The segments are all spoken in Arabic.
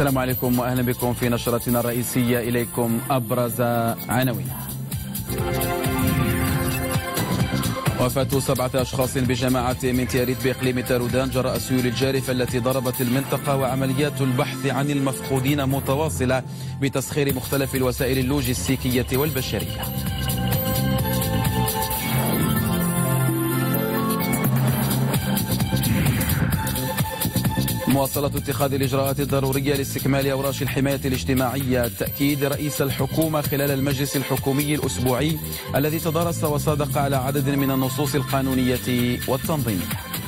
السلام عليكم وأهلا بكم في نشرتنا الرئيسية إليكم أبرز عناوينها. وفاة سبعة أشخاص بجماعة من تياريت بإقليم تارودان جراء السيول الجارفة التي ضربت المنطقة وعمليات البحث عن المفقودين متواصلة بتسخير مختلف الوسائل اللوجستيكية والبشرية. مواصلة اتخاذ الإجراءات الضرورية لاستكمال أوراش الحماية الاجتماعية. تأكيد رئيس الحكومة خلال المجلس الحكومي الأسبوعي الذي تدارس وصادق على عدد من النصوص القانونية والتنظيمية.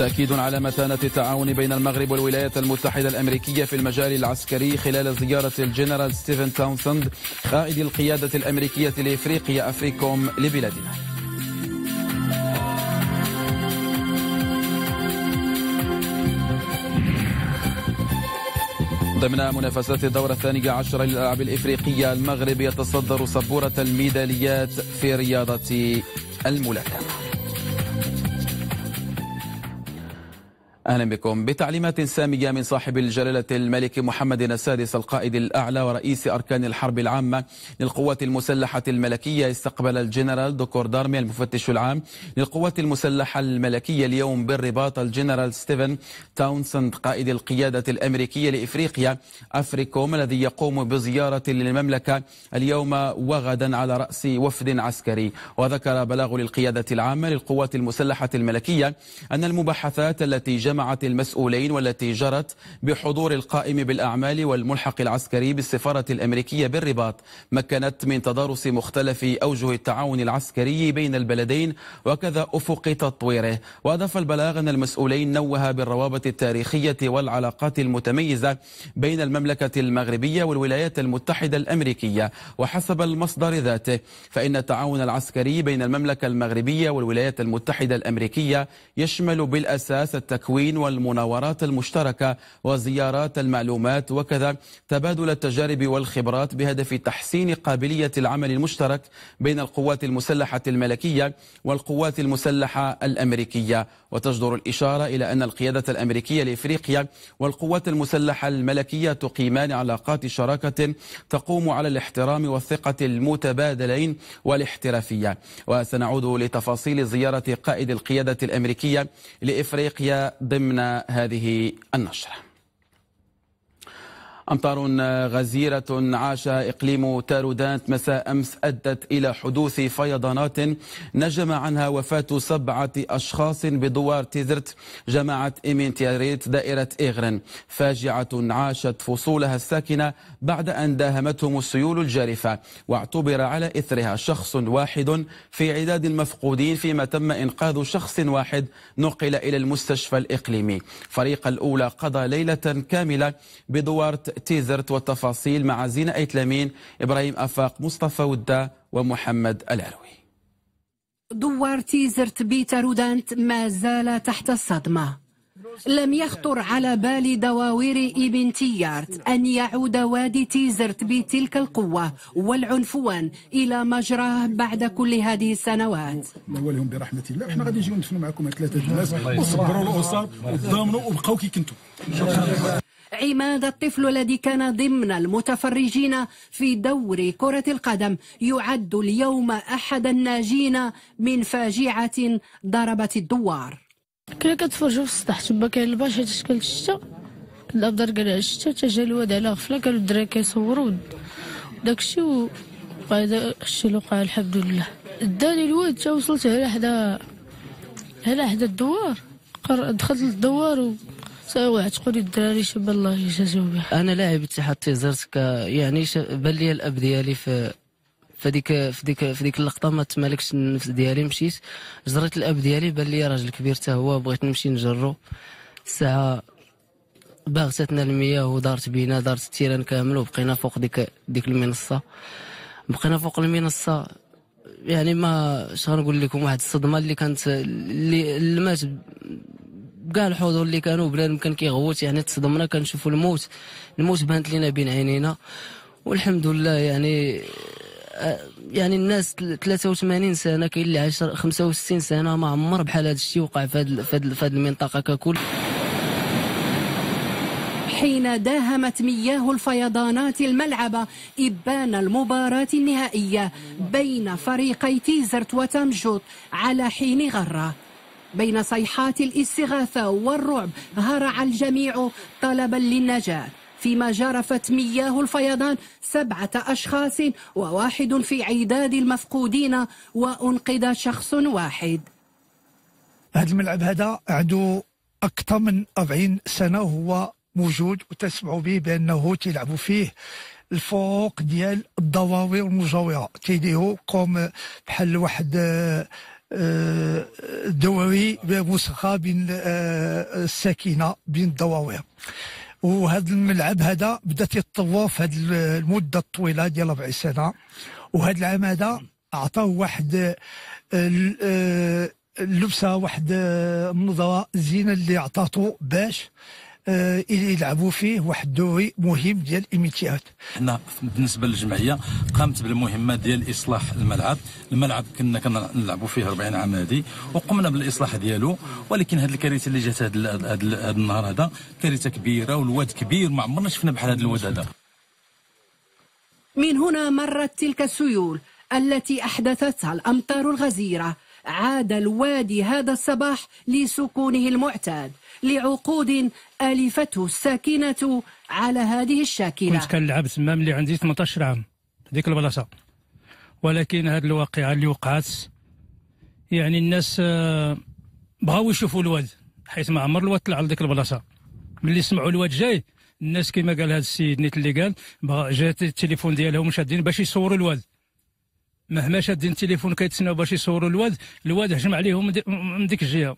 تأكيد على متانة التعاون بين المغرب والولايات المتحدة الأمريكية في المجال العسكري خلال زيارة الجنرال ستيفن تاونسند قائد القيادة الأمريكية لإفريقيا أفريكوم لبلادنا. ضمن منافسات الدورة الثانية عشر للألعاب الإفريقية المغرب يتصدر سبورة الميداليات في رياضة الملاكمة. أهلا بكم. بتعليمات سامية من صاحب الجلالة الملك محمد السادس القائد الأعلى ورئيس أركان الحرب العامة للقوات المسلحة الملكية. استقبل الجنرال de corps d'armée المفتش العام للقوات المسلحة الملكية اليوم بالرباط الجنرال ستيفن تاونسند قائد القيادة الأمريكية لإفريقيا أفريكوم الذي يقوم بزيارة للمملكة اليوم وغدا على رأس وفد عسكري. وذكر بلاغ للقيادة العامة للقوات المسلحة الملكية أن المباحثات التي جمعت المسؤولين والتي جرت بحضور القائم بالأعمال والملحق العسكري بالسفارة الأمريكية بالرباط مكنت من تدارس مختلف أوجه التعاون العسكري بين البلدين وكذا أفق تطويره. وأضاف البلاغ أن المسؤولين نوه بالروابط التاريخية والعلاقات المتميزة بين المملكة المغربية والولايات المتحدة الأمريكية. وحسب المصدر ذاته فإن التعاون العسكري بين المملكة المغربية والولايات المتحدة الأمريكية يشمل بالأساس التكوين التكوين والمناورات المشتركة وزيارات المعلومات وكذا تبادل التجارب والخبرات بهدف تحسين قابلية العمل المشترك بين القوات المسلحة الملكية والقوات المسلحة الأمريكية. وتجدر الإشارة إلى أن القيادة الأمريكية لإفريقيا والقوات المسلحة الملكية تقيمان علاقات شراكة تقوم على الاحترام والثقة المتبادلين والاحترافية. وسنعود لتفاصيل زيارة قائد القيادة الأمريكية لإفريقيا ضمن هذه النشرة. أمطار غزيرة عاش إقليم تارودانت مساء أمس أدت إلى حدوث فيضانات نجم عنها وفاة سبعة أشخاص بدوار تيزرت جماعة إيمينتياريت دائرة إغرن فاجعة عاشت فصولها الساكنة بعد أن داهمتهم السيول الجارفة واعتبر على إثرها شخص واحد في عداد المفقودين فيما تم إنقاذ شخص واحد نقل إلى المستشفى الإقليمي. فريق الأولى قضى ليلة كاملة بدوار تيزرت والتفاصيل مع زينة أيتلامين إبراهيم أفاق مصطفى ودة ومحمد العلوي. دوار تيزرت بيترودانت ما زال تحت الصدمة. لم يخطر على بال دواوير ابن تيارت أن يعود وادي تيزرت بتلك القوة والعنفوان إلى مجراه بعد كل هذه السنوات. نولهم برحمة الله. إحنا غادي نجيو ندفنوا معكم ثلاثة الناس. وصبروا الأسر. وضامنوا وبقاو كي كنتوا عماد الطفل الذي كان ضمن المتفرجين في دور كرة القدم يعد اليوم أحد الناجين من فاجعة ضربت الدوار. كنا كتفرجوا في السطح تما كاين الباشا تشكل الشتا كنا بدر كاع الشتا تجا الواد على غفلة كانوا الدراري كيصوروا داكشي و هذا الشيء اللي وقع الحمد لله. داني الواد تا وصلت على حدا على حدا الدوار. دخلت للدوار و واحد تقول الدراري شاب الله يجازيو بها. أنا لاعب اتحاد تيزرت يعني بان لي الأب ديالي في فديك في ديك في ديك اللقطة ما تمالكش النفس ديالي مشيت. جريت الأب ديالي بان لي راجل كبير حتى هو بغيت نمشي نجرو. الساعة باغتتنا المياه ودارت بينا دارت ال terrain كامل وبقينا فوق ديك ديك المنصة. بقينا فوق المنصة يعني ما شغنقول لكم واحد الصدمة اللي كانت اللي المات كاع الحضور اللي كانوا بنادم كان كيغوت يعني تصدمنا كنشوفوا الموت الموت بانت لينا بين عينينا. والحمد لله يعني يعني الناس 83 سنة كاين اللي عايش 65 سنة ما عمر بحال هذا الشيء وقع في هذه المنطقة ككل. حين داهمت مياه الفيضانات الملعب إبان المباراة النهائية بين فريقي تيزرت وتمجد على حين غرة. بين صيحات الاستغاثة والرعب هرع الجميع طلبا للنجاة. فيما جرفت مياه الفيضان سبعة أشخاص وواحد في عداد المفقودين وأنقذ شخص واحد. هذا الملعب هذا عنده أكثر من 40 سنة وهو موجود وتسمعوا به بأنه تيلعبوا فيه الفوق ديال الضواوي المجاورة. تيديروا كوم بحال واحد آه، دوري مسخه بين آه، الساكنة بين الضواوي وهذا الملعب هذا بدا تيتطور في هذه المدة الطويلة ديال 40 سنة. وهذا العام هذا أعطاه واحد آه، اللبسه واحد النظره زينة اللي عطاتو باش آه، يلعبوا فيه واحد الدوري مهم ديال الإمتياز. حنا بالنسبة للجمعية قامت بالمهمة ديال إصلاح الملعب. الملعب كنا كنلعبوا فيه 40 عام هذه وقمنا بالإصلاح ديالو. ولكن هذه الكارثة اللي جات هذا النهار هذا كارثة كبيرة والواد كبير ما عمرنا شفنا بحال هذا الواد هذا. من هنا مرت تلك السيول التي أحدثتها الأمطار الغزيرة. عاد الوادي هذا الصباح لسكونه المعتاد لعقود ألفته الساكنة على هذه الشاكلة. كنت كنلعب تما ملي عندي 18 عام ديك البلاصة. ولكن هذه الواقعة اللي وقعت يعني الناس آه، بغاو يشوفوا الواد حيث ما عمر الواد طلع لديك البلاصة. ملي سمعوا الواد جاي الناس كما قال هذا السيد نيت اللي قال جات التليفون ديالهم شادين باش يصوروا الواد. مهما شادين التليفون كيتسناو باش يصوروا الواد الواد هجم عليهم من ديك الجهة.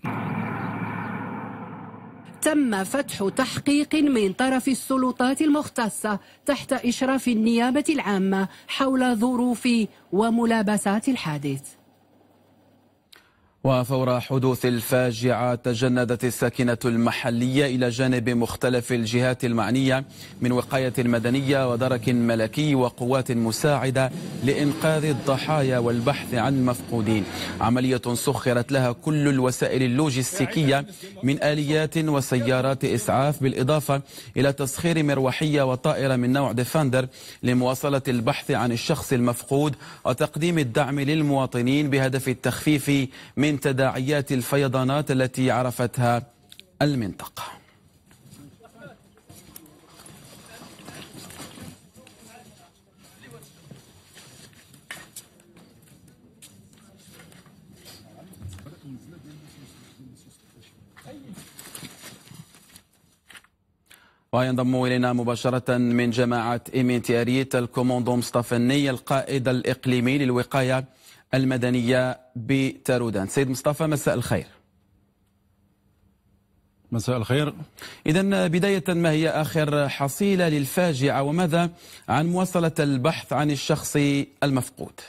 تم فتح تحقيق من طرف السلطات المختصة تحت إشراف النيابة العامة حول ظروف وملابسات الحادث. وفور حدوث الفاجعة تجندت الساكنة المحلية إلى جانب مختلف الجهات المعنية من وقاية مدنية ودرك ملكي وقوات مساعدة لإنقاذ الضحايا والبحث عن المفقودين عملية سخرت لها كل الوسائل اللوجستيكية من آليات وسيارات إسعاف بالإضافة إلى تسخير مروحية وطائرة من نوع ديفاندر لمواصلة البحث عن الشخص المفقود وتقديم الدعم للمواطنين بهدف التخفيف من من تداعيات الفيضانات التي عرفتها المنطقة. وينضم إلينا مباشرة من جماعة إيمين تياريت الكوموندو مصطفى الني القائد الإقليمي للوقاية المدنية بتارودان. سيد مصطفى مساء الخير. مساء الخير. إذا بداية ما هي آخر حصيلة للفاجعة وماذا عن مواصلة البحث عن الشخص المفقود؟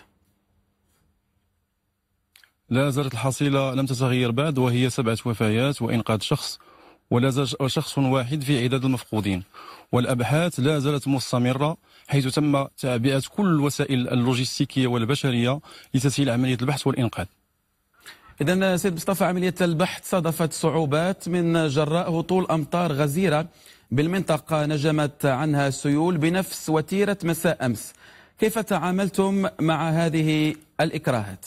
لا زالت الحصيلة لم تتغير بعد وهي سبعة وفيات وإنقاذ شخص ولا زال شخص واحد في عداد المفقودين. والأبحاث لا زالت مستمرة حيث تم تعبئة كل الوسائل اللوجستيكية والبشرية لتسهيل عملية البحث والإنقاذ إذا سيد مصطفى عملية البحث صادفت صعوبات من جراء هطول أمطار غزيرة بالمنطقة نجمت عنها سيول بنفس وتيرة مساء أمس كيف تعاملتم مع هذه الإكراهات؟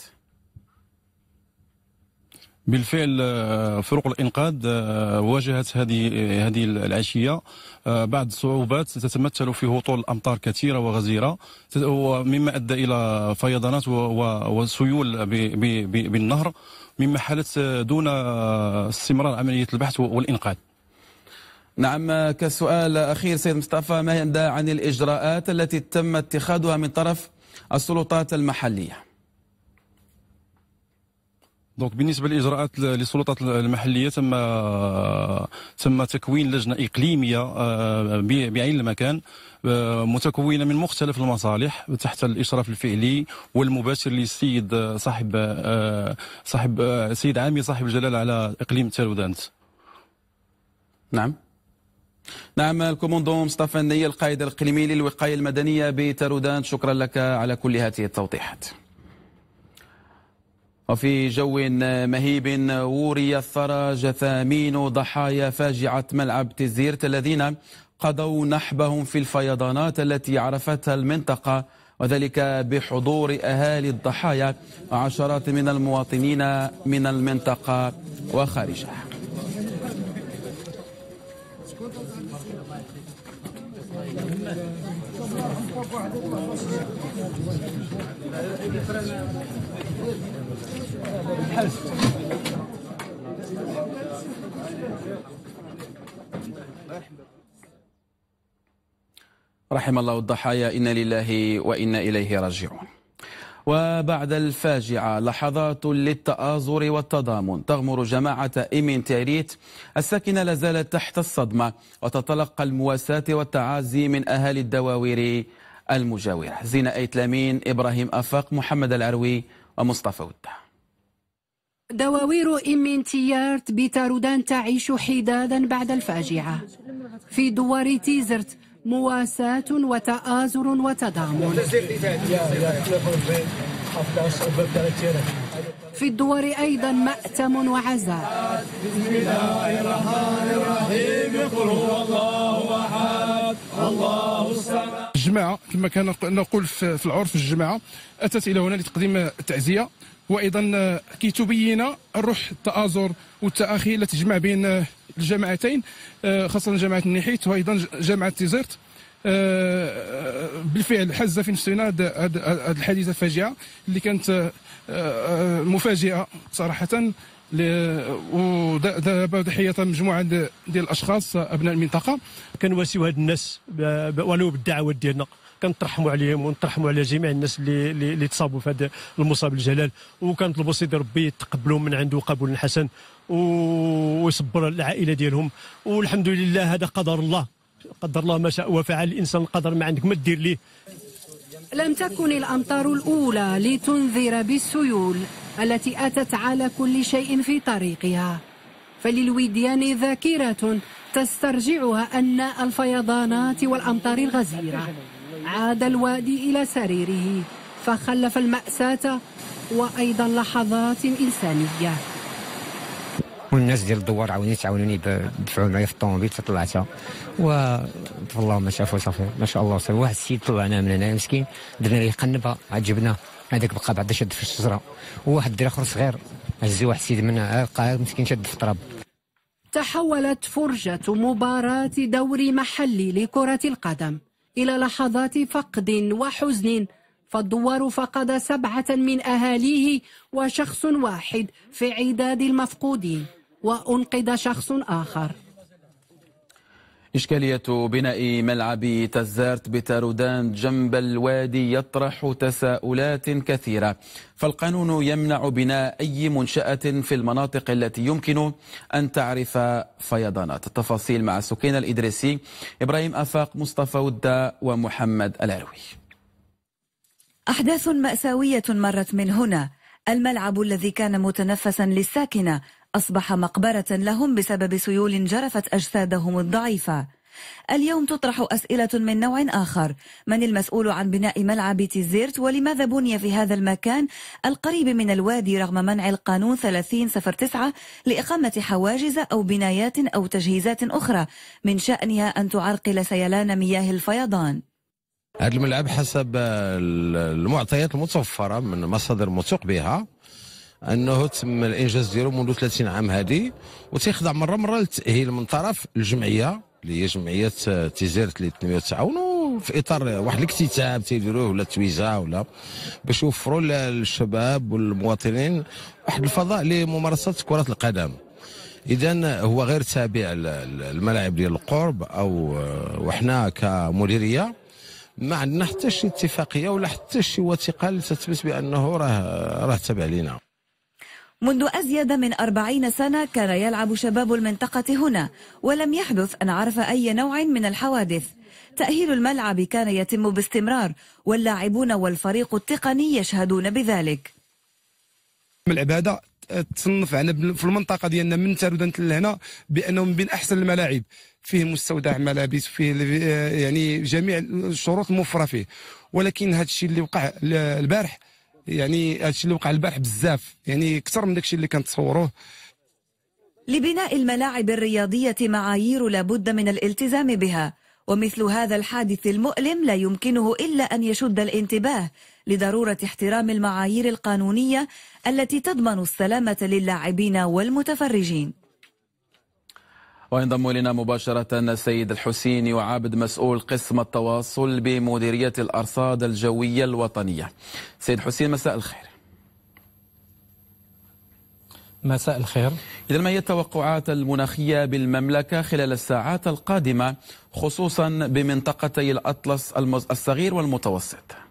بالفعل آه، فرق الإنقاذ آه، واجهت هذه هذه العشية. آه، بعض الصعوبات تتمثل في هطول أمطار كثيرة وغزيرة. مما أدى إلى فيضانات وسيول بالنهر مما حالت دون استمرار عملية البحث والإنقاذ. نعم كسؤال أخير سيد مصطفى ما يندى عن الإجراءات التي تم اتخاذها من طرف السلطات المحلية؟ donc بالنسبة للاجراءات للسلطات المحلية تم تم تكوين لجنة إقليمية آه، بعين المكان آه، متكونة من مختلف المصالح تحت الإشراف الفعلي والمباشر للسيد صاحب آه، صاحب السيد عامل صاحب الجلاله على إقليم تارودانت نعم. نعم ال commandant مصطفى النية القائد الإقليمي للوقاية المدنية بتارودانت شكرا لك على كل هذه التوضيحات. وفي جو مهيب وري الثرى جثامين ضحايا فاجعة ملعب تزيرت الذين قضوا نحبهم في الفيضانات التي عرفتها المنطقة وذلك بحضور أهالي الضحايا وعشرات من المواطنين من المنطقة وخارجها. رحم الله الضحايا إنا لله وإنا إليه راجعون. وبعد الفاجعة لحظات للتآزر والتضامن. تغمر جماعة إيمين تيريت. الساكنة لازالت تحت الصدمة وتتلقى المواساة والتعازي من أهالي الدواوير المجاورة. زينة أيتلامين إبراهيم أفاق محمد العروي ومصطفى ودة. دواوير إمينتيارت بتارودان تعيش حدادا بعد الفاجعة. في دوار تيزرت مواساة وتآزر وتضامن في الدور أيضا مأتم وعزاء. بسم الله الرحمن الرحيم يقول هو الله أحد الله الصمد الجماعة كما كان نقول في العرف الجماعة أتت إلى هنا لتقديم التعزية وأيضا كي تبين الروح التآزر والتآخي التي تجمع بين الجماعتين خاصة جماعة النحيت وأيضا جامعة تيزيرت بالفعل حز في نفسنا هذه الحادثة الفاجعة اللي كانت مفاجئة صراحة ودابا ضحيه مجموعة ديال الأشخاص أبناء المنطقة. كنواسيو هاد الناس ولو بالدعوات ديالنا. كنترحموا عليهم ونترحموا على جميع الناس اللي اللي تصابوا في هذا المصاب الجلال. وكنطلبوا سيدي ربي يتقبلهم من عنده قبول حسن ويصبر العائلة ديالهم. والحمد لله هذا قدر الله. قدر الله ما شاء وفعل. الإنسان القدر ما عندك ما دير ليه. لم تكن الأمطار الأولى لتنذر بالسيول التي أتت على كل شيء في طريقها. فللوديان ذاكرة تسترجعها أن الفيضانات والأمطار الغزيرة. عاد الوادي إلى سريره فخلف المأساة وأيضا لحظات إنسانية. والناس ديال الدوار عاوني تعاونوني دفعوا معايا في الطوموبيل طلعتها و الله ما شافوا صافي ما شاء الله صافي. واحد السيد طلعنا من هنا مسكين درنا ليه قنبة عاد جبناه هذاك بقى بعدا شد في الشجرة. وواحد الدري آخر صغير هزي واحد السيد من بقى مسكين شد في التراب. تحولت فرجة مباراة دوري محلي لكرة القدم. إلى لحظات فقد وحزن فالدوار فقد سبعة من أهاليه وشخص واحد في عداد المفقودين وأنقذ شخص آخر. إشكالية بناء ملعب تزارت بتارودان جنب الوادي يطرح تساؤلات كثيرة. فالقانون يمنع بناء أي منشأة في المناطق التي يمكن أن تعرف فيضانات. التفاصيل مع سكينة الإدريسي إبراهيم أفاق مصطفى ودة ومحمد العلوي. أحداث مأساوية مرت من هنا. الملعب الذي كان متنفسا للساكنة أصبح مقبرة لهم بسبب سيول جرفت أجسادهم الضعيفة. اليوم تطرح أسئلة من نوع آخر. من المسؤول عن بناء ملعب تيزيرت؟ ولماذا بني في هذا المكان؟ القريب من الوادي رغم منع القانون 3009 لإقامة حواجز أو بنايات أو تجهيزات أخرى من شأنها أن تعرقل سيلان مياه الفيضان. هذا الملعب حسب المعطيات المتوفرة من مصادر موثوق بها. أنه تم الإنجاز ديالو منذ 30 عام هذه وتيخضع مرة مرة للتاهيل من طرف الجمعية اللي هي جمعية تيزيرت اللي تنميه التعاون في إطار واحد الاكتتاب تيديروه ولا تويزا ولا باش يوفروا للشباب والمواطنين واحد الفضاء لممارسة كرة القدم. اذا هو غير تابع الملاعب ديال القرب أو وحنا كمديرية ما عندنا حتى شي اتفاقية ولا حتى شي وثيقة اللي تثبت بأنه راه راه تابع لينا. منذ أزيد من أربعين سنة كان يلعب شباب المنطقة هنا ولم يحدث أن عرف أي نوع من الحوادث. تأهيل الملعب كان يتم باستمرار واللاعبون والفريق التقني يشهدون بذلك. هذا تصنف على في المنطقة ديالنا من تارودانت لهنا بأنه من بين أحسن الملاعب. فيه مستودع ملابس وفيه يعني جميع الشروط الموفره فيه. ولكن هذا الشيء اللي وقع البارح يعني هذا الشيء اللي وقع البارح بزاف. يعني أكثر من داك الشيء اللي كنتصوروه. لبناء الملاعب الرياضية معايير لابد من الالتزام بها ومثل هذا الحادث المؤلم لا يمكنه إلا أن يشد الانتباه لضرورة احترام المعايير القانونية التي تضمن السلامة للاعبين والمتفرجين. وينضم إلينا مباشرة السيد الحسيني وعابد مسؤول قسم التواصل بمديرية الأرصاد الجوية الوطنية. سيد حسين مساء الخير. مساء الخير. إذا ما هي التوقعات المناخية بالمملكة خلال الساعات القادمة خصوصا بمنطقتي الأطلس الصغير والمتوسط؟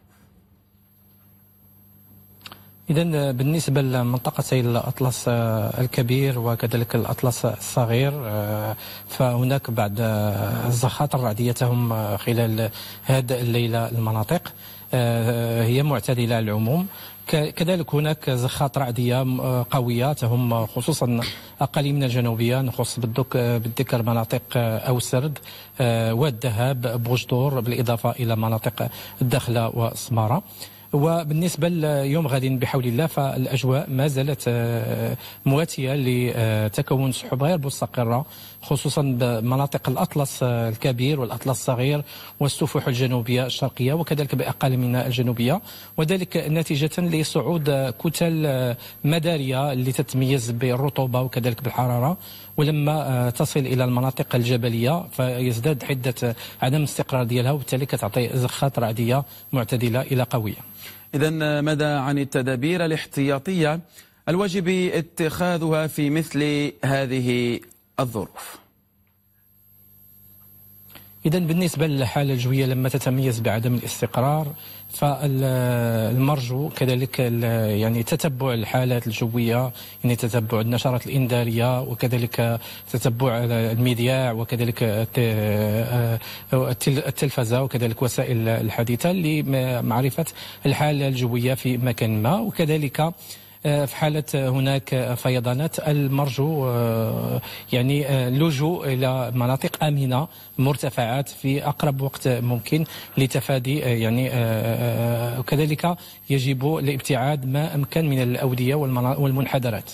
إذا بالنسبة لمنطقتي الأطلس الكبير وكذلك الأطلس الصغير فهناك بعض الزخات الرعدية تهم خلال هذه الليلة المناطق هي معتدلة على العموم. كذلك هناك زخات رعدية قوية تهم خصوصا أقاليم من الجنوبية نخص بالذكر مناطق أوسرد والذهب بوجدور بالإضافة إلى مناطق الدخلة وسمارة وبالنسبة ليوم غد بحول الله فالأجواء ما زالت آه، مواتية لتكون سحب غير مستقرة خصوصا بمناطق الأطلس الكبير والأطلس الصغير والسفوح الجنوبية الشرقية وكذلك بأقاليمنا الجنوبية. وذلك نتيجة لصعود كتل مدارية اللي تتميز بالرطوبة وكذلك بالحرارة. ولما تصل إلى المناطق الجبلية فيزداد حدة عدم الاستقرار ديالها وبالتالي كتعطي زخات رعدية معتدلة إلى قوية. إذا مدى عن التدابير الاحتياطية؟ الواجب اتخاذها في مثل هذه الظروف. إذا بالنسبة للحالة الجوية لما تتميز بعدم الاستقرار فالمرجو كذلك يعني تتبع الحالات الجوية يعني تتبع النشرات الإنذارية وكذلك تتبع المذياع وكذلك التلفزة وكذلك وسائل الحديثة لمعرفة الحالة الجوية في مكان ما وكذلك في حالة هناك فيضانات المرجو آه، يعني آه، اللجوء إلى مناطق آمنة مرتفعات في أقرب وقت ممكن لتفادي يعني وكذلك يجب الابتعاد ما أمكن من الأودية والمنحدرات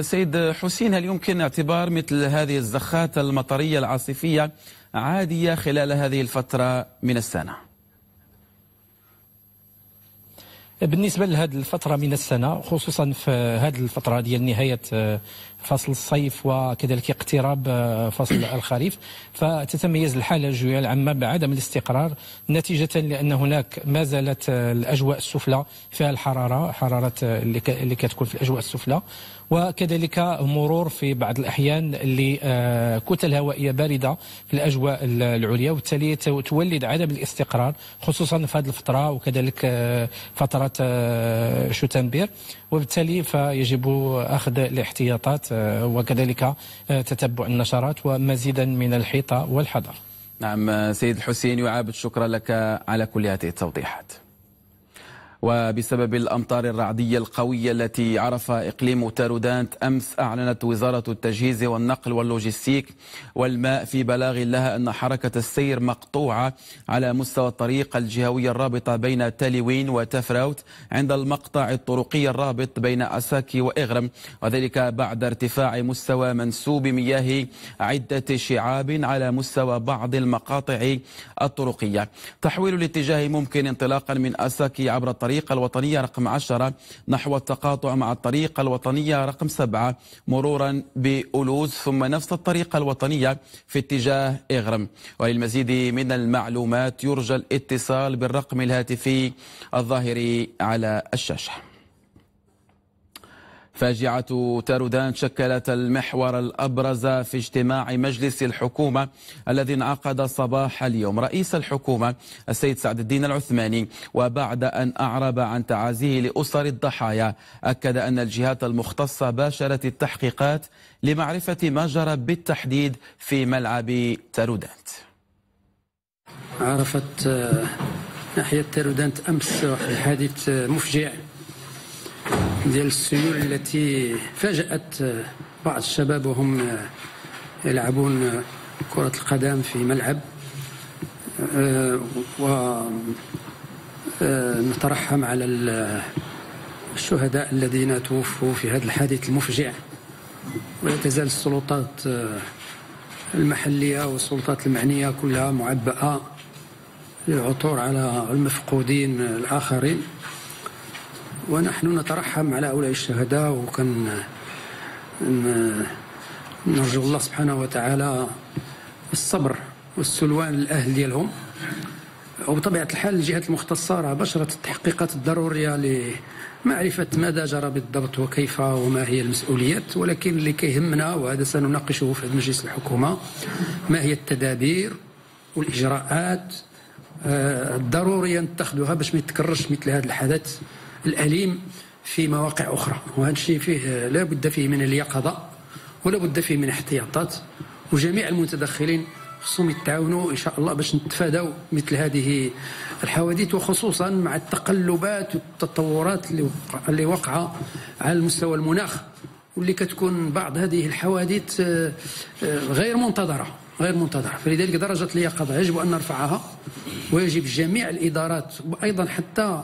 سيد حسين هل يمكن اعتبار مثل هذه الزخات المطرية العاصفية عادية خلال هذه الفترة من السنة؟ بالنسبة لهذه الفترة من السنة خصوصا في هذه الفترة ديال نهاية آه، فصل الصيف وكذلك اقتراب آه، فصل الخريف. فتتميز الحالة الجويه العامة بعدم الاستقرار نتيجة لأن هناك ما زالت آه، الأجواء السفلى فيها الحرارة حرارة اللي كتكون في الأجواء السفلى. وكذلك مرور في بعض الأحيان لكتل هوائية باردة في الأجواء العليا. وبالتالي تولد عدم الاستقرار خصوصا في هذه الفترة وكذلك آه، فترة آه، شتنبير. وبالتالي فيجب أخذ الاحتياطات آه، وكذلك تتبع النشرات ومزيدا من الحيطة والحذر. نعم سيد الحسين يعابد شكرا لك على كل هذه التوضيحات. وبسبب الأمطار الرعدية القوية التي عرف إقليم تارودانت أمس أعلنت وزارة التجهيز والنقل واللوجستيك والماء في بلاغ لها أن حركة السير مقطوعة على مستوى الطريق الجهوية الرابطة بين تاليوين وتفراوت عند المقطع الطرقي الرابط بين أساكي وإغرم وذلك بعد ارتفاع مستوى منسوب مياه عدة شعاب على مستوى بعض المقاطع الطرقية. تحويل الاتجاه ممكن انطلاقا من أساكي عبر الطريق الطريقة الوطنية رقم 10 نحو التقاطع مع الطريقة الوطنية رقم 7 مرورا بألوز ثم نفس الطريقة الوطنية في اتجاه إغرم. وللمزيد من المعلومات يرجى الاتصال بالرقم الهاتفي الظاهر على الشاشة. فاجعة تارودان شكلت المحور الأبرز في اجتماع مجلس الحكومة الذي انعقد صباح اليوم. رئيس الحكومة السيد سعد الدين العثماني وبعد أن أعرب عن تعازيه لأسر الضحايا أكد أن الجهات المختصة باشرت التحقيقات لمعرفة ما جرى بالتحديد في ملعب تارودانت. عرفت آه، ناحية تارودانت أمس واحد آه، مفجع. ديال السيول التي فاجأت بعض الشباب وهم يلعبون كرة القدم في ملعب. ونترحم على الشهداء الذين توفوا في هذا الحادث المفجع. ولا تزال السلطات المحلية والسلطات المعنية كلها معبأة للعثور على المفقودين الآخرين. ونحن نترحم على هؤلاء الشهداء وكان نرجو الله سبحانه وتعالى الصبر والسلوان الأهل ديالهم. وبطبيعة الحال الجهات المختصة راه بشرت التحقيقات الضرورية لمعرفة ماذا جرى بالضبط وكيف وما هي المسؤوليات. ولكن اللي كيهمنا وهذا سنناقشه في مجلس الحكومة ما هي التدابير والإجراءات آه، الضرورية نتخذها باش ما يتكررش مثل هذا الحدث الأليم في مواقع أخرى. وهذا الشيء فيه لا بد فيه من اليقظة ولا بد فيه من احتياطات وجميع المتدخلين خصهم يتعاونوا إن شاء الله باش نتفادوا مثل هذه الحوادث وخصوصا مع التقلبات والتطورات اللي وقع اللي وقع على المستوى المناخ واللي كتكون بعض هذه الحوادث آه، آه، غير منتظرة غير منتظرة. فلذلك درجة اليقظة يجب أن نرفعها ويجب جميع الإدارات وأيضا حتى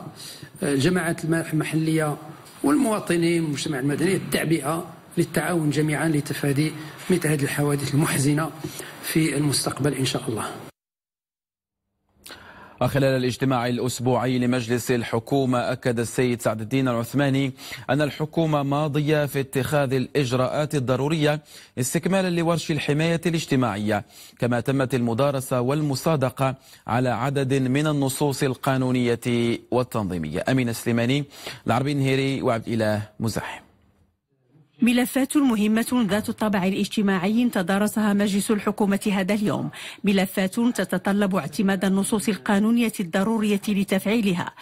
الجماعات المحلية والمواطنين والمجتمع المدني التعبئة للتعاون جميعا لتفادي مثل هذه الحوادث المحزنة في المستقبل إن شاء الله. خلال الاجتماع الأسبوعي لمجلس الحكومة أكد السيد سعد الدين العثماني أن الحكومة ماضية في اتخاذ الإجراءات الضرورية استكمالا لورش الحماية الاجتماعية كما تمت المدارسة والمصادقة على عدد من النصوص القانونية والتنظيمية. أمين سليماني العربي النهيري وعبد إله مزاحم. ملفات مهمة ذات الطابع الاجتماعي تدارسها مجلس الحكومة هذا اليوم. ملفات تتطلب اعتماد النصوص القانونية الضرورية لتفعيلها.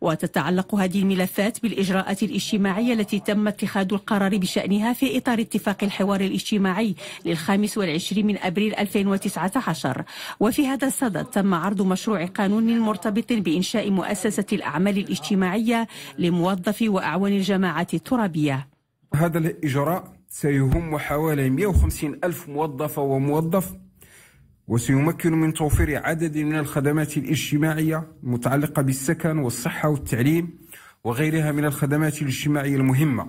وتتعلق هذه الملفات بالإجراءات الاجتماعية التي تم اتخاذ القرار بشأنها في إطار اتفاق الحوار الاجتماعي للخامس والعشرين من أبريل 2019 وفي هذا الصدد تم عرض مشروع قانون مرتبط بإنشاء مؤسسة الأعمال الاجتماعية لموظفي وأعوان الجماعات الترابية. هذا الإجراء سيهم حوالي 150 ألف موظفة وموظف وسيمكن من توفير عدد من الخدمات الاجتماعية المتعلقة بالسكن والصحة والتعليم وغيرها من الخدمات الاجتماعية المهمة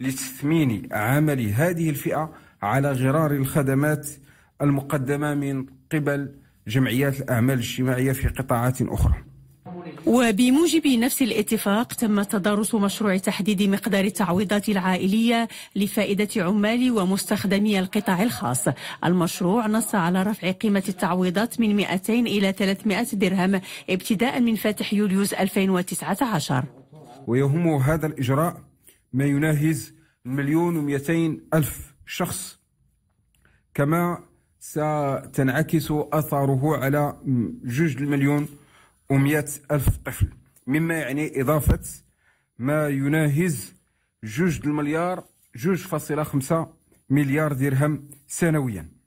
لتثمين عمل هذه الفئة على غرار الخدمات المقدمة من قبل جمعيات الأعمال الاجتماعية في قطاعات أخرى. وبموجب نفس الاتفاق تم تدارس مشروع تحديد مقدار التعويضات العائلية لفائدة عمال ومستخدمي القطاع الخاص. المشروع نص على رفع قيمة التعويضات من 200 إلى 300 درهم ابتداء من فاتح يوليوز 2019 ويهم هذا الإجراء ما يناهز مليون ومئتين ألف شخص. كما ستنعكس أثاره على جوج المليون ومئة ألف طفل. مما يعني إضافة ما يناهز جوج المليار جوج فاصلة خمسة مليار درهم سنويا.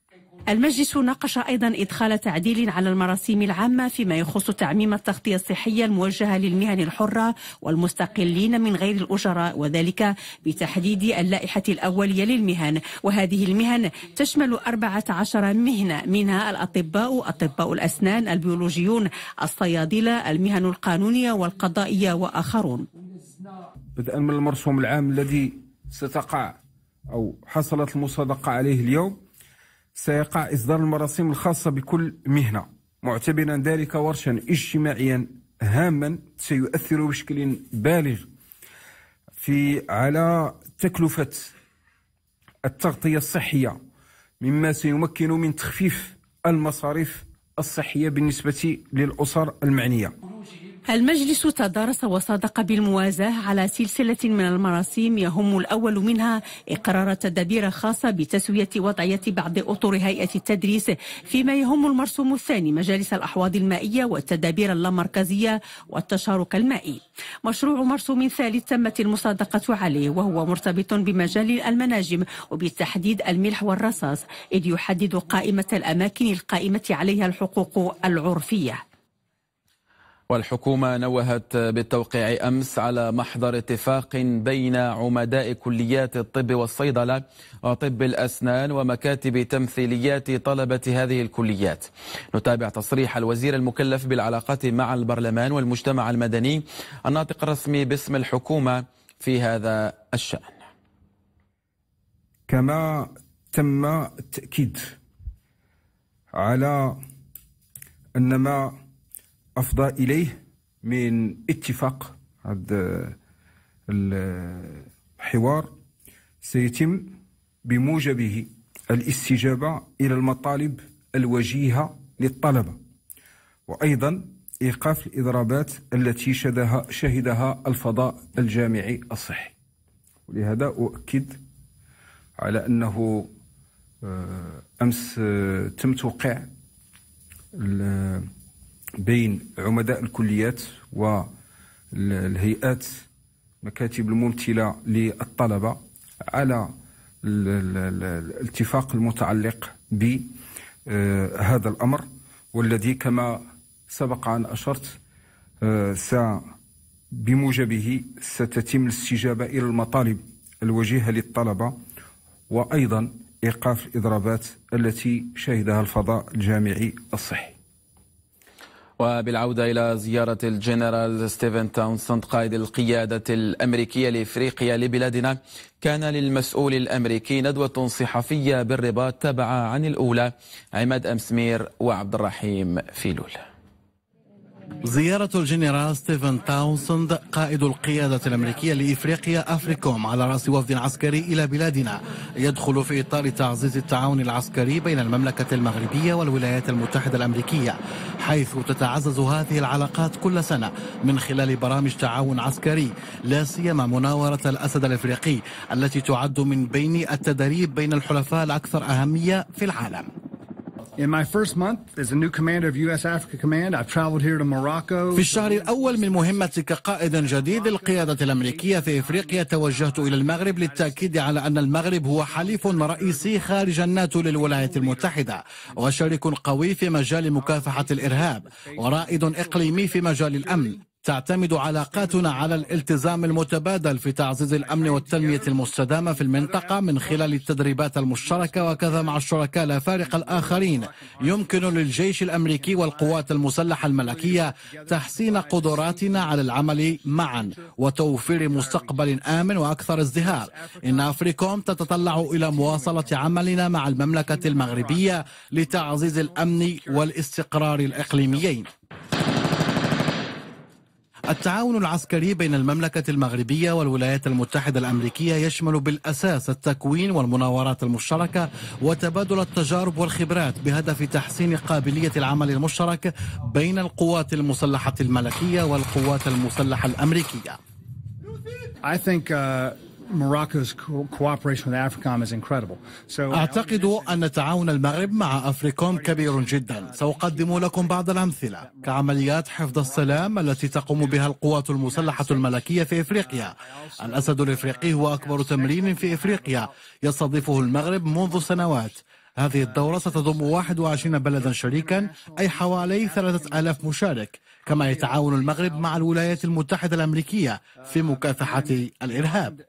المجلس ناقش أيضا إدخال تعديل على المراسيم العامة فيما يخص تعميم التغطية الصحية الموجهة للمهن الحرة والمستقلين من غير الأجراء وذلك بتحديد اللائحة الأولية للمهن. وهذه المهن تشمل 14 مهنة منها الأطباء أطباء الأسنان البيولوجيون الصيادلة المهن القانونية والقضائية وآخرون. بدءا من المرسوم العام الذي ستقع أو حصلت المصادقة عليه اليوم سيقع إصدار المراسيم الخاصة بكل مهنة. معتبرا ذلك ورشا اجتماعيا هاما سيؤثر بشكل بالغ في على تكلفة التغطية الصحية مما سيمكن من تخفيف المصاريف الصحية بالنسبة للأسر المعنية. المجلس تدارس وصادق بالموازاة على سلسلة من المراسيم يهم الأول منها إقرار تدابير خاصة بتسوية وضعية بعض أطر هيئة التدريس فيما يهم المرسوم الثاني مجالس الأحواض المائية والتدابير اللامركزية والتشارك المائي. مشروع مرسوم ثالث تمت المصادقة عليه وهو مرتبط بمجال المناجم وبالتحديد الملح والرصاص إذ يحدد قائمة الأماكن القائمة عليها الحقوق العرفية. والحكومة نوهت بالتوقيع أمس على محضر اتفاق بين عمداء كليات الطب والصيدلة وطب الأسنان ومكاتب تمثيليات طلبة هذه الكليات. نتابع تصريح الوزير المكلف بالعلاقات مع البرلمان والمجتمع المدني الناطق الرسمي باسم الحكومة في هذا الشأن. كما تم التأكيد على أن ما أفضى إليه من اتفاق هذا الحوار سيتم بموجبه الاستجابة إلى المطالب الوجيهة للطلبة وأيضا إيقاف الإضرابات التي شهدها, شهدها الفضاء الجامعي الصحي. ولهذا أؤكد على أنه أمس تم توقيع بين عمداء الكليات والهيئات مكاتب الممثلة للطلبة على الاتفاق المتعلق بهذا الأمر والذي كما سبق أن أشرت س بموجبه ستتم الاستجابة إلى المطالب الوجيهة للطلبة وأيضا إيقاف الإضرابات التي شهدها الفضاء الجامعي الصحي. وبالعودة إلى زيارة الجنرال ستيفن تاونسند قائد القيادة الأمريكية لإفريقيا لبلادنا. كان للمسؤول الأمريكي ندوة صحفية بالرباط تابعها عن الأولى عماد أمسمير وعبد الرحيم فيلول. زيارة الجنرال ستيفن تاونسند قائد القيادة الأمريكية لإفريقيا أفريكوم على رأس وفد عسكري إلى بلادنا. يدخل في إطار تعزيز التعاون العسكري بين المملكة المغربية والولايات المتحدة الأمريكية حيث تتعزز هذه العلاقات كل سنة من خلال برامج تعاون عسكري لا سيما مناورة الأسد الأفريقي التي تعد من بين التدريب بين الحلفاء الأكثر أهمية في العالم. In my first month as a new commander of U.S. Africa Command, traveled here to Morocco. في الشهر الأول من مهمتي كقائد جديد للقيادة الأمريكية في إفريقيا توجهت إلى المغرب للتأكيد على أن المغرب هو حليف رئيسي خارج الناتو للولايات المتحدة وشريك قوي في مجال مكافحة الإرهاب ورائد إقليمي في مجال الأمن تعتمد علاقاتنا على الالتزام المتبادل في تعزيز الأمن والتنمية المستدامة في المنطقة من خلال التدريبات المشتركة وكذا مع الشركاء الافارقه الآخرين. يمكن للجيش الأمريكي والقوات المسلحة الملكية تحسين قدراتنا على العمل معا وتوفير مستقبل آمن وأكثر ازدهار. إن أفريكوم تتطلع إلى مواصلة عملنا مع المملكة المغربية لتعزيز الأمن والاستقرار الإقليميين. التعاون العسكري بين المملكة المغربية والولايات المتحدة الأمريكية يشمل بالأساس التكوين والمناورات المشتركة وتبادل التجارب والخبرات بهدف تحسين قابلية العمل المشترك بين القوات المسلحة الملكية والقوات المسلحة الأمريكية. I think, uh... أعتقد أن تعاون المغرب مع أفريكوم كبير جدا. سأقدم لكم بعض الأمثلة. كعمليات حفظ السلام التي تقوم بها القوات المسلحة الملكية في إفريقيا. الأسد الإفريقي هو أكبر تمرين في إفريقيا. يستضيفه المغرب منذ سنوات. هذه الدورة ستضم 21 بلدا شريكا أي حوالي 3000 مشارك. كما يتعاون المغرب مع الولايات المتحدة الأمريكية في مكافحة الإرهاب.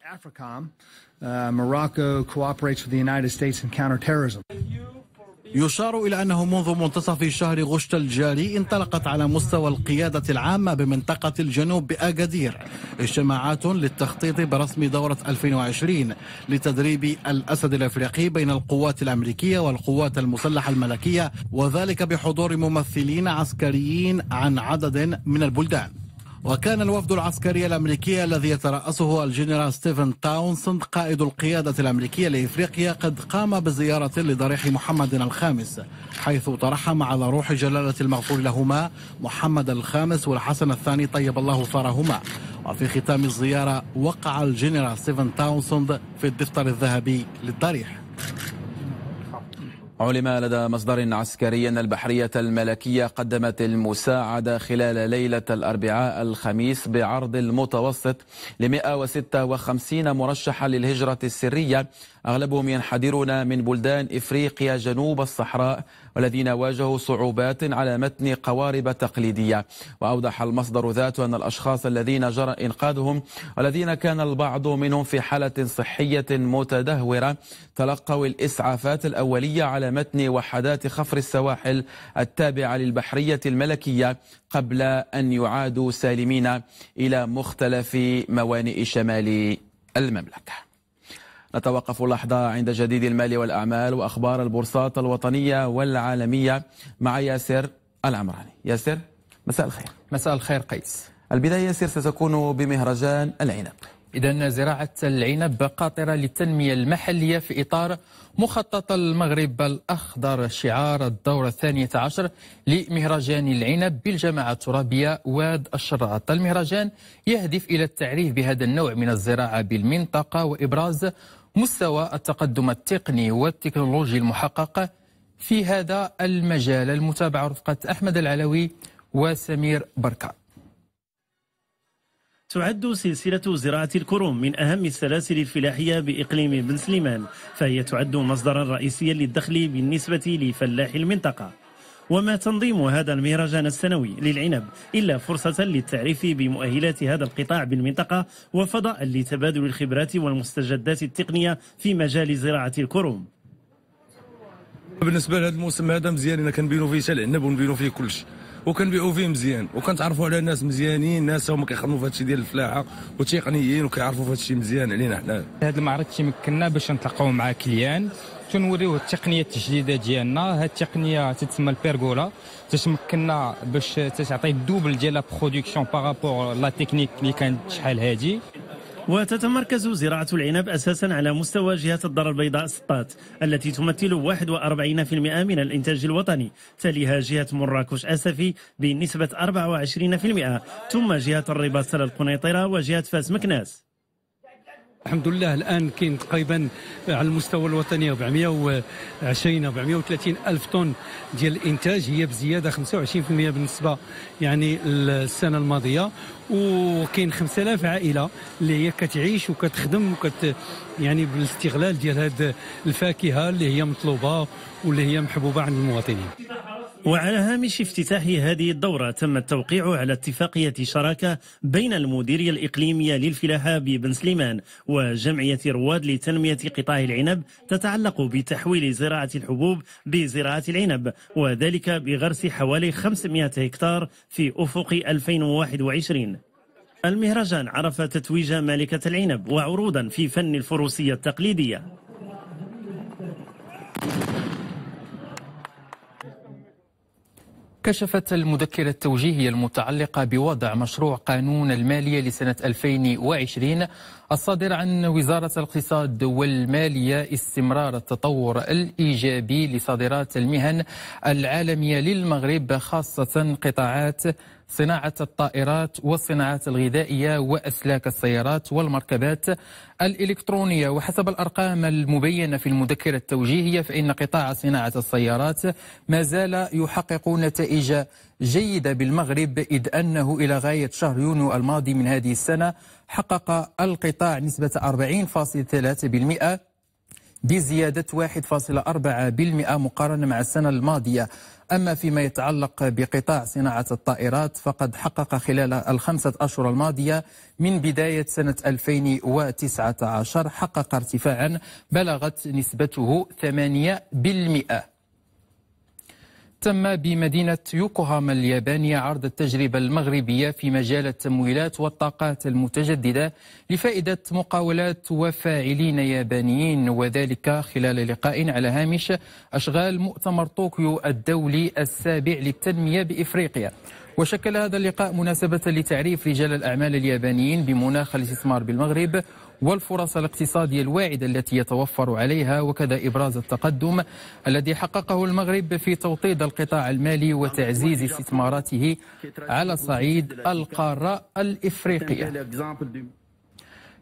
يشار إلى أنه منذ منتصف شهر غشت الجاري انطلقت على مستوى القيادة العامة بمنطقة الجنوب بأكادير. اجتماعات للتخطيط برسم دورة 2020 لتدريب الأسد الأفريقي بين القوات الأمريكية والقوات المسلحة الملكية وذلك بحضور ممثلين عسكريين عن عدد من البلدان. وكان الوفد العسكري الأمريكي الذي يترأسه الجنرال ستيفن تاونسند قائد القيادة الأمريكية لإفريقيا قد قام بزيارة لضريح محمد الخامس حيث ترحم على روح جلالة المغفور لهما محمد الخامس والحسن الثاني طيب الله ثراهما وفي ختام الزيارة وقع الجنرال ستيفن تاونسند في الدفتر الذهبي للضريح. علم لدى مصدر عسكري أن البحرية الملكية قدمت المساعدة خلال ليلة الأربعاء الخميس بعرض المتوسط ل 156 مرشحا للهجرة السرية أغلبهم ينحدرون من بلدان إفريقيا جنوب الصحراء والذين واجهوا صعوبات على متن قوارب تقليدية. وأوضح المصدر ذاته أن الأشخاص الذين جرى إنقاذهم والذين كان البعض منهم في حالة صحية متدهورة تلقوا الإسعافات الأولية على متن وحدات خفر السواحل التابعة للبحرية الملكية قبل أن يعادوا سالمين إلى مختلف موانئ شمال المملكة. نتوقف لحظة عند جديد المال والأعمال وأخبار البورصات الوطنية والعالمية مع ياسر العمراني. ياسر مساء الخير. مساء الخير قيس. البداية ياسر ستكون بمهرجان العنب. إذا زراعة العنب قاطرة للتنمية المحلية في إطار مخطط المغرب الأخضر شعار الدورة الثانية عشر لمهرجان العنب بالجماعة الترابية واد الشراط المهرجان يهدف إلى التعريف بهذا النوع من الزراعة بالمنطقة وإبراز مستوى التقدم التقني والتكنولوجي المحقق في هذا المجال. المتابعة رفقة أحمد العلوي وسمير بركات تعد سلسلة زراعة الكروم من أهم السلاسل الفلاحية بإقليم بن سليمان فهي تعد مصدرا رئيسيا للدخل بالنسبة لفلاح المنطقة. وما تنظيم هذا المهرجان السنوي للعنب إلا فرصة للتعريف بمؤهلات هذا القطاع بالمنطقة وفضاء لتبادل الخبرات والمستجدات التقنية في مجال زراعة الكروم. بالنسبة لهذا الموسم هذا مزيان كنبينوا فيه حتى العنب ونبينوا فيه كلشي. وكنبيعوا فيه مزيان وكنتعرفوا على ناس مزيانين ناس هما كيخدموا في هادشي ديال الفلاحة وتقنيين وكيعرفوا في هادشي مزيان علينا حنا. هذا المعرض تيمكننا باش نتلاقاو مع كليان تنوريوه التقنية الجديدة ديالنا. هذه التقنية تتسمى ال pergola. تتمكننا باش تعطي ال double ديال la production par rapport la technique اللي كانت شحال هادي. وتتمركز زراعة العنب أساسا على مستوى جهة الدار البيضاء سطات التي تمثل 41% من الإنتاج الوطني. تليها جهة مراكش أسفي بنسبة 24% ثم جهة الرباط القنيطرة وجهة فاس مكناس. الحمد لله الآن كاين تقريبا على المستوى الوطني 420 430 ألف طن ديال الإنتاج هي بزيادة 25% بالنسبة يعني السنة الماضية. وكاين 5000 عائلة اللي هي كتعيش وكتخدم وكت يعني بالاستغلال ديال هذه الفاكهة اللي هي مطلوبة واللي هي محبوبة عند المواطنين. وعلى هامش افتتاح هذه الدورة تم التوقيع على اتفاقية شراكة بين المديرية الإقليمية للفلاحة ببن سليمان وجمعية رواد لتنمية قطاع العنب تتعلق بتحويل زراعة الحبوب بزراعة العنب وذلك بغرس حوالي 500 هكتار في أفق 2021 المهرجان عرف تتويج مالكة العنب وعروضا في فن الفروسية التقليدية. كشفت المذكرة التوجيهية المتعلقة بوضع مشروع قانون المالية لسنة 2020 الصادر عن وزارة الاقتصاد والمالية استمرار التطور الإيجابي لصادرات المهن العالمية للمغرب خاصة قطاعات صناعة الطائرات والصناعات الغذائية وأسلاك السيارات والمركبات الإلكترونية. وحسب الأرقام المبينة في المذكرة التوجيهية فإن قطاع صناعة السيارات ما زال يحقق نتائج جيدة بالمغرب إذ أنه إلى غاية شهر يونيو الماضي من هذه السنة حقق القطاع نسبة 40.3% بزيادة 1.4% مقارنة مع السنة الماضية. أما فيما يتعلق بقطاع صناعة الطائرات فقد حقق خلال الخمسة أشهر الماضية من بداية سنة 2019 حقق ارتفاعا بلغت نسبته 8% تم بمدينة يوكوهاما اليابانية عرض التجربة المغربية في مجال التمويلات والطاقات المتجددة لفائدة مقاولات وفاعلين يابانيين وذلك خلال لقاء على هامش أشغال مؤتمر طوكيو الدولي السابع للتنمية بإفريقيا. وشكل هذا اللقاء مناسبة لتعريف رجال الأعمال اليابانيين بمناخ الاستثمار بالمغرب والفرص الاقتصادية الواعدة التي يتوفر عليها وكذا إبراز التقدم الذي حققه المغرب في توطيد القطاع المالي وتعزيز استثماراته على صعيد القارة الإفريقية.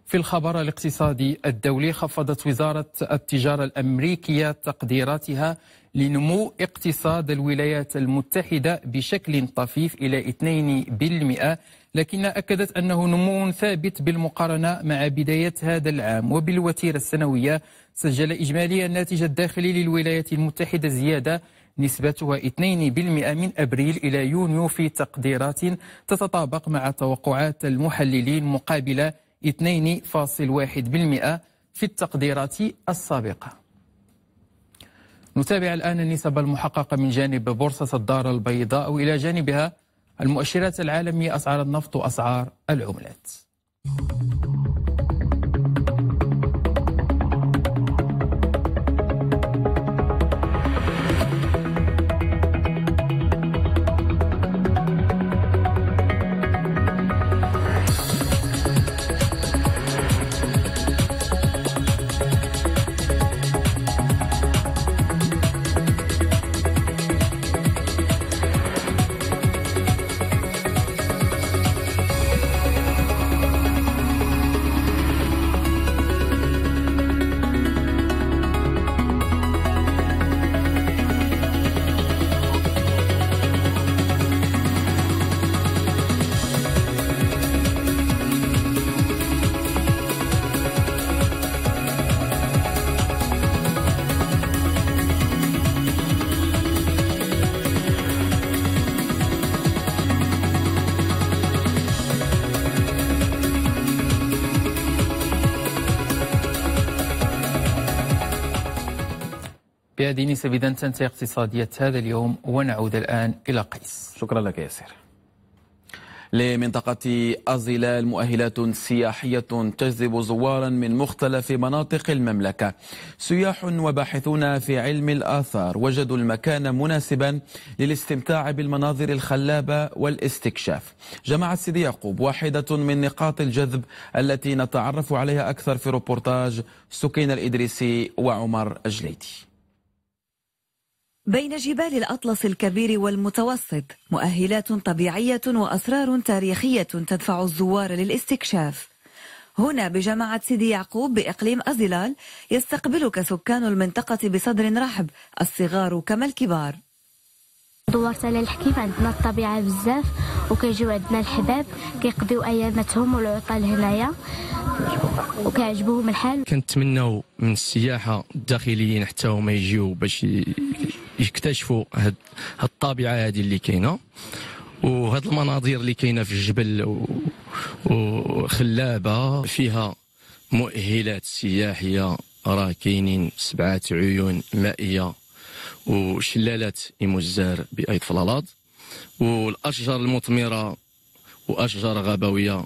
في الخبر الاقتصادي الدولي خفضت وزارة التجارة الأمريكية تقديراتها لنمو اقتصاد الولايات المتحدة بشكل طفيف إلى 2% لكن أكدت أنه نمو ثابت بالمقارنة مع بداية هذا العام وبالوتيرة السنوية سجل إجمالي الناتج الداخلي للولايات المتحدة زيادة نسبتها 2% من أبريل إلى يونيو في تقديرات تتطابق مع توقعات المحللين مقابل 2.1% في التقديرات السابقة. نتابع الآن النسب المحققة من جانب بورصة الدار البيضاء وإلى جانبها المؤشرات العالمية أسعار النفط وأسعار العملات. نسب إذا تنتهي اقتصادية هذا اليوم ونعود الآن إلى قيس. شكرا لك ياسر. لمنطقة أزلال مؤهلات سياحية تجذب زوارا من مختلف مناطق المملكة. سياح وباحثون في علم الآثار وجدوا المكان مناسبا للاستمتاع بالمناظر الخلابة والاستكشاف. جماعة سيدي يعقوب واحدة من نقاط الجذب التي نتعرف عليها أكثر في روبورتاج سكين الإدريسي وعمر الجليدي بين جبال الأطلس الكبير والمتوسط مؤهلات طبيعية وأسرار تاريخية تدفع الزوار للاستكشاف. هنا بجامعة سيدي يعقوب بإقليم أزلال يستقبلك سكان المنطقة بصدر رحب الصغار كما الكبار. دورت على الحكيم عندنا الطبيعة بزاف وكيجيو عندنا الحباب كيقضيو أياماتهم والعطل هنايا وكيعجبوهم الحال. كنتمناو من السياحة الداخليين حتى هما يجيو باش يكتشفوا هاد الطبيعه هذه اللي كاينة. وهاد المناظر اللي كاينة في الجبل وخلابة فيها مؤهلات سياحية راه كاينين سبعة عيون مائية وشلالات إموزار بأيد فلالات. والأشجار المثمرة وأشجار غابوية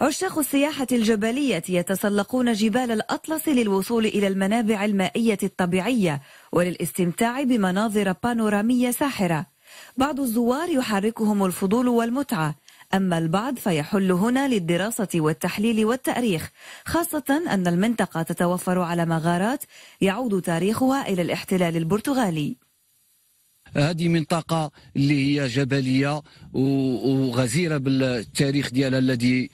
عشاق السياحة الجبلية يتسلقون جبال الأطلس للوصول إلى المنابع المائية الطبيعية وللاستمتاع بمناظر بانورامية ساحرة. بعض الزوار يحركهم الفضول والمتعة. أما البعض فيحل هنا للدراسة والتحليل والتأريخ خاصة أن المنطقة تتوفر على مغارات يعود تاريخها إلى الاحتلال البرتغالي. هذه منطقة اللي هي جبلية وغزيرة بالتاريخ ديالها الذي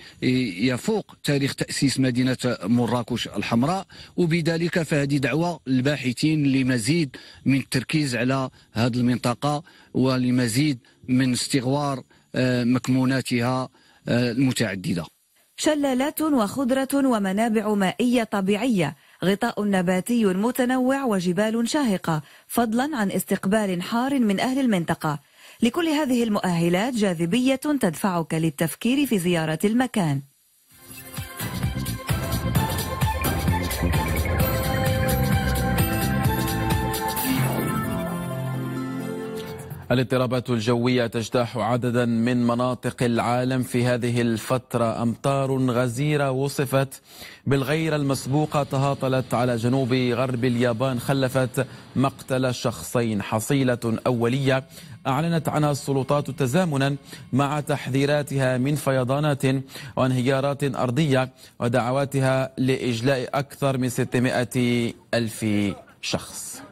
يفوق تاريخ تأسيس مدينة مراكش الحمراء. وبذلك فهذه دعوة للباحثين لمزيد من التركيز على هذه المنطقة ولمزيد من استغوار آه، مكموناتها آه، المتعددة. شلالات وخضرة ومنابع مائية طبيعية غطاء نباتي متنوع وجبال شاهقة فضلا عن استقبال حار من أهل المنطقة. لكل هذه المؤهلات جاذبية تدفعك للتفكير في زيارة المكان. الاضطرابات الجوية تجتاح عددا من مناطق العالم في هذه الفترة. أمطار غزيرة وصفت بالغير المسبوقة تهاطلت على جنوب غرب اليابان خلفت مقتل شخصين. حصيلة أولية أعلنت عنها السلطات تزامنا مع تحذيراتها من فيضانات وانهيارات أرضية ودعواتها لإجلاء أكثر من 600 ألف شخص.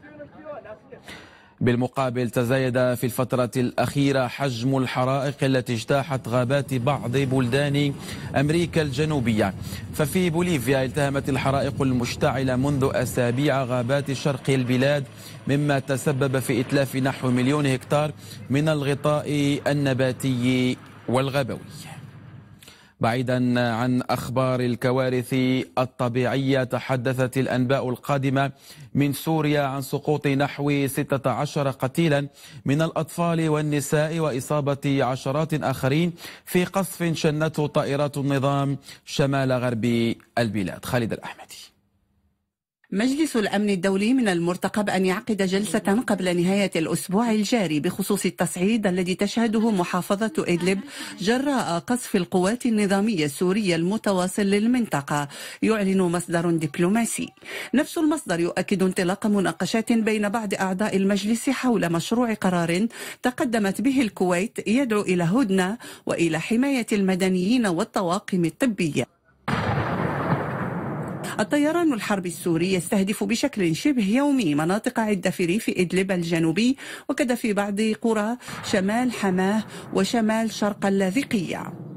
بالمقابل تزايد في الفترة الأخيرة حجم الحرائق التي اجتاحت غابات بعض بلدان أمريكا الجنوبية. ففي بوليفيا التهمت الحرائق المشتعلة منذ أسابيع غابات شرق البلاد مما تسبب في إتلاف نحو مليون هكتار من الغطاء النباتي والغابوي. بعيدا عن أخبار الكوارث الطبيعية تحدثت الأنباء القادمة من سوريا عن سقوط نحو 16 قتيلا من الأطفال والنساء وإصابة عشرات آخرين في قصف شنته طائرات النظام شمال غرب البلاد. خالد الأحمدي. مجلس الأمن الدولي من المرتقب أن يعقد جلسة قبل نهاية الأسبوع الجاري بخصوص التصعيد الذي تشهده محافظة إدلب جراء قصف القوات النظامية السورية المتواصل للمنطقة. يعلن مصدر دبلوماسي. نفس المصدر يؤكد انطلاق مناقشات بين بعض أعضاء المجلس حول مشروع قرار تقدمت به الكويت يدعو إلى هدنة وإلى حماية المدنيين والطواقم الطبية. الطيران الحربي السوري يستهدف بشكل شبه يومي مناطق عدة في ريف إدلب الجنوبي وكذا في بعض قرى شمال حماة وشمال شرق اللاذقية.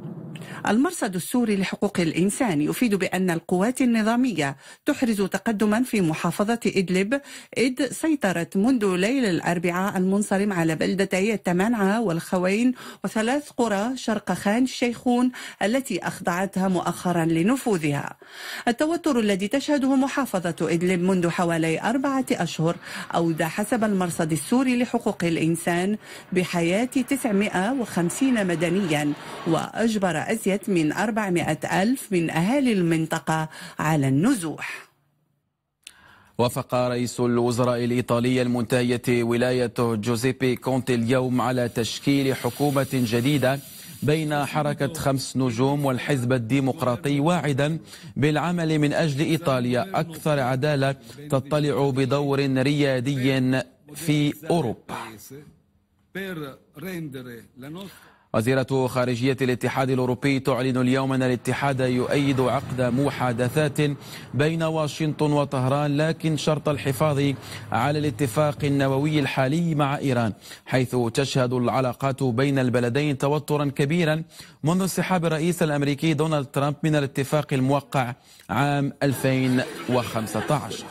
المرصد السوري لحقوق الإنسان يفيد بأن القوات النظامية تحرز تقدما في محافظة إدلب إذ سيطرت منذ ليل الأربعاء المنصرم على بلدتي التمانعة والخوين وثلاث قرى شرق خان الشيخون التي أخضعتها مؤخرا لنفوذها. التوتر الذي تشهده محافظة إدلب منذ حوالي أربعة أشهر أودى حسب المرصد السوري لحقوق الإنسان بحياة 950 مدنيا وأجبر أزيد من 400 ألف من أهالي المنطقة على النزوح. وافق رئيس الوزراء الإيطالي المنتهية ولاية جوزيبي كونتي اليوم على تشكيل حكومة جديدة بين حركة خمس نجوم والحزب الديمقراطي واعدا بالعمل من أجل إيطاليا. أكثر عدالة تطلع بدور ريادي في أوروبا. وزيرة خارجية الاتحاد الأوروبي تعلن اليوم أن الاتحاد يؤيد عقد محادثات بين واشنطن وطهران لكن شرط الحفاظ على الاتفاق النووي الحالي مع إيران حيث تشهد العلاقات بين البلدين توترا كبيرا منذ انسحاب الرئيس الأمريكي دونالد ترامب من الاتفاق الموقع عام 2015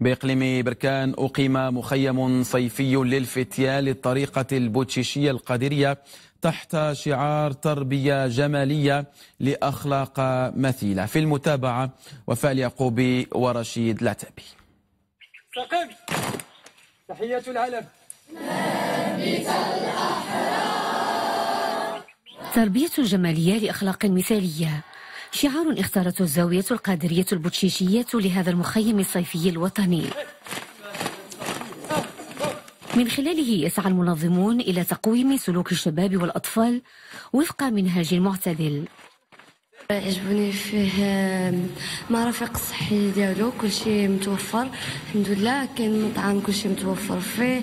بإقليم بركان أقيم مخيم صيفي للفتيان للطريقة البوتشيشية القادرية تحت شعار تربية جمالية لأخلاق مثيلة. في المتابعة وفاء اليعقوبي ورشيد العتابي تحية العلم. تربية جمالية لأخلاق مثالية. شعار اختارته الزاوية القادرية البوتشيشية لهذا المخيم الصيفي الوطني. من خلاله يسعى المنظمون إلى تقويم سلوك الشباب والأطفال وفق منهاج معتدل عجبوني فيه المرافق الصحي ديالو كلشي متوفر. الحمد لله كاين مطعم كلشي متوفر فيه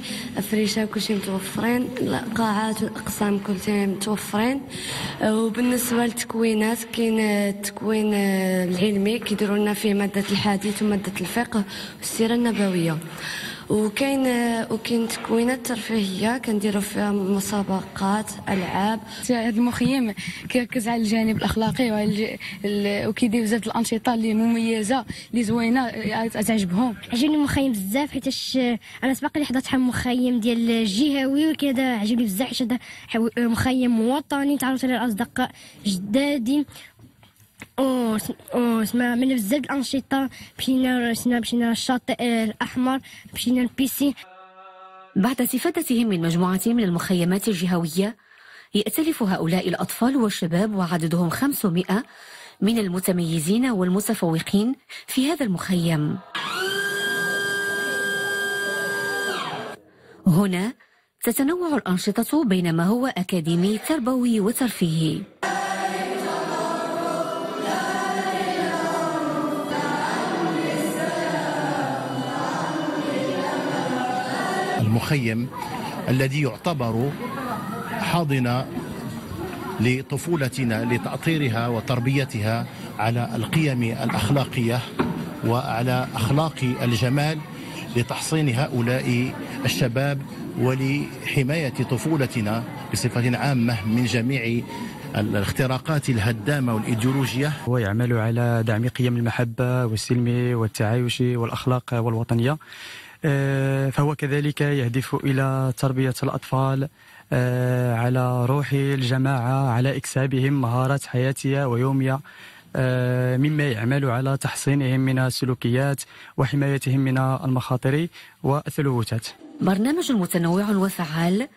فريشة كلشي متوفرين القاعات والاقسام كلشي متوفرين. وبالنسبة للتكوينات كاين التكوين العلمي كيديروا لنا فيه مادة الحديث ومادة الفقه والسيرة النبوية. وكاين وكاين تكوينات ترفيهية كنديروا فيها مسابقات ألعاب. هذا المخيم كيركز على الجانب الأخلاقي وكيدير بزاف الأنشطة اللي مميزة اللي زوينة تعجبهم. عجبني المخيم بزاف حيت أنا سبق لي حضرت مخيم ديال الجهوي وكذا عجبني بزاف حيت هذا مخيم وطني تعرفت على الأصدقاء جدادي. وسمع من بزاف الأنشطة مشينا مشينا الشاطئ الأحمر مشينا البيسين بعد استفادتهم من مجموعة من المخيمات الجهوية يأتلف هؤلاء الأطفال والشباب وعددهم 500 من المتميزين والمتفوقين في هذا المخيم. هنا تتنوع الأنشطة بين ما هو أكاديمي تربوي وترفيهي. المخيم الذي يعتبر حاضنة لطفولتنا لتأطيرها وتربيتها على القيم الأخلاقية وعلى أخلاق الجمال لتحصين هؤلاء الشباب ولحماية طفولتنا بصفة عامة من جميع الاختراقات الهدامة والإيديولوجية. هو يعمل على دعم قيم المحبة والسلم والتعايش والأخلاق والوطنية. فهو كذلك يهدف إلى تربية الأطفال آه، على روح الجماعة على إكسابهم مهارات حياتية ويومية آه، مما يعمل على تحصينهم من السلوكيات وحمايتهم من المخاطر والثلوثات. برنامج متنوع وفعال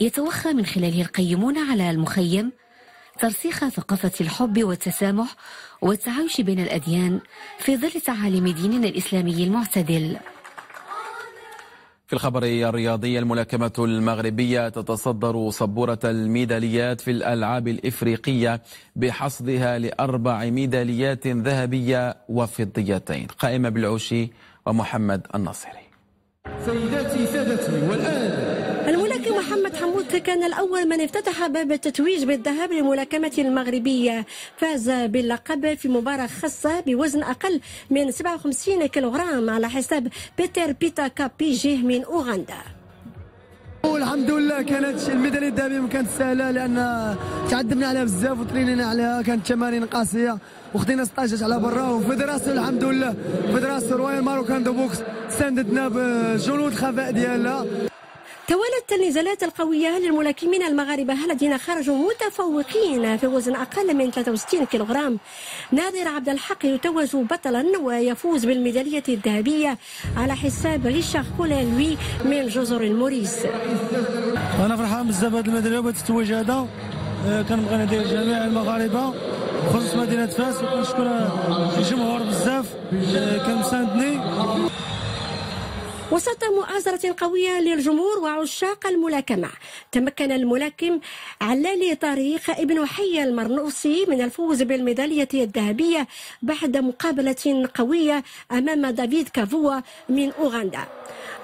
يتوخى من خلاله القيمون على المخيم ترسيخ ثقافة الحب والتسامح والتعايش بين الأديان في ظل تعاليم ديننا الإسلامي المعتدل. في الخبر الرياضي الملاكمة المغربية تتصدر صبورة الميداليات في الألعاب الإفريقية بحصدها لأربع ميداليات ذهبية وفضيتين. قائمة بالعوشي ومحمد النصيري سيداتي سادتي والآن حمود كان الأول من افتتح باب التتويج بالذهب للملاكمة المغربية. فاز باللقب في مباراة خاصة بوزن أقل من 57 كيلوغرام على حساب بيتر بيتا كابيجيه من أوغندا. والحمد لله كانت الميدالية الذهبية ما كانت سهلة لأن تعذبنا عليها بزاف وترينينا عليها كانت تمارين قاسية وخدينا 16 على برا. و fédération الحمد لله fédération royale marocaine de boxe ساندتنا بجنود خفاء ديالها. توالت النزالات القوية للملاكمين المغاربة. الذين خرجوا متفوقين في وزن أقل من 63 كيلوغرام؟ نادر عبد الحق يتوج بطلا ويفوز بالميدالية الذهبية على حساب ريشار كوليلوي من جزر الموريس. أنا فرحان بزاف بهذه الميدالية وبهذا هذا. آه، كنبغي ندير جميع المغاربة خصوص مدينة فاس وكنشكر الجمهور بزاف. آه، كان مساندني وسط مؤازرة قوية للجمهور وعشاق الملاكمة تمكن الملاكم علالي طريق ابن حي المرنوسي من الفوز بالميدالية الذهبية بعد مقابلة قوية أمام دافيد كافوا من أوغندا.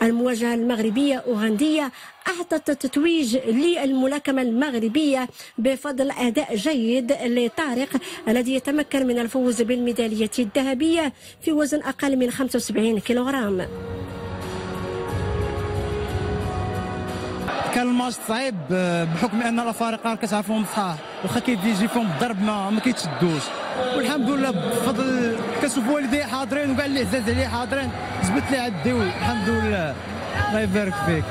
المواجهة المغربية أوغندية أعطت التتويج للملاكمة المغربية بفضل أداء جيد لطارق الذي يتمكن من الفوز بالميدالية الذهبية في وزن أقل من 75 كيلوغرام. كان الماتش صعيب آه، بحكم أن الأفارقة كتعرفهم صح واخا كيجي فيهم الضرب ما ما كيتشدوش. والحمد لله بفضل كنشوف والدي حاضرين وكاع اللي عزاز عليه حاضرين. جبت لي عدي الحمد لله. الله يبارك فيك.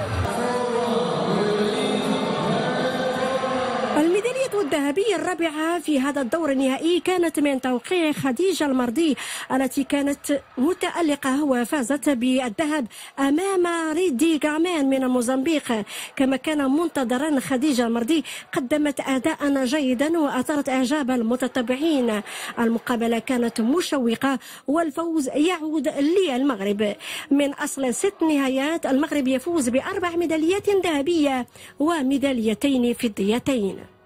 الذهبية الرابعة في هذا الدور النهائي كانت من توقيع خديجة المرضي التي كانت متألقة وفازت بالذهب أمام ريدي غامان من موزمبيق. كما كان منتظرا خديجة المرضي قدمت أداء جيدا وأثارت إعجاب المتتبعين. المقابلة كانت مشوقة والفوز يعود للمغرب. من أصل ست نهايات المغرب يفوز بأربع ميداليات ذهبية وميداليتين فضيتين.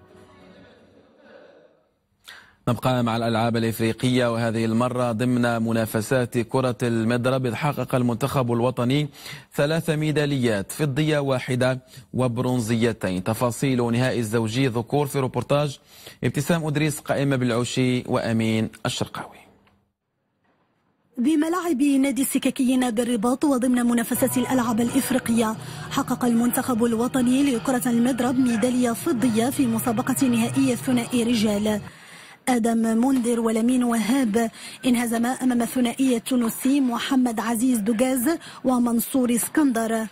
نبقى مع الألعاب الإفريقية وهذه المرة ضمن منافسات كرة المضرب. حقق المنتخب الوطني ثلاث ميداليات فضية واحدة وبرونزيتين. تفاصيل نهائي الزوجي ذكور في روبورتاج. ابتسام أدريس قائمة بالعوشي وأمين الشرقاوي. بملاعب نادي السككيين بالرباط وضمن منافسة الألعاب الإفريقية حقق المنتخب الوطني لكرة المضرب ميدالية فضية في مسابقة نهائية الثنائي رجال. آدم منذر ولمين وهاب. انهزم أمام الثنائي التونسي محمد عزيز دجاز ومنصور اسكندر.